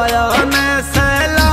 आया। मैं सैला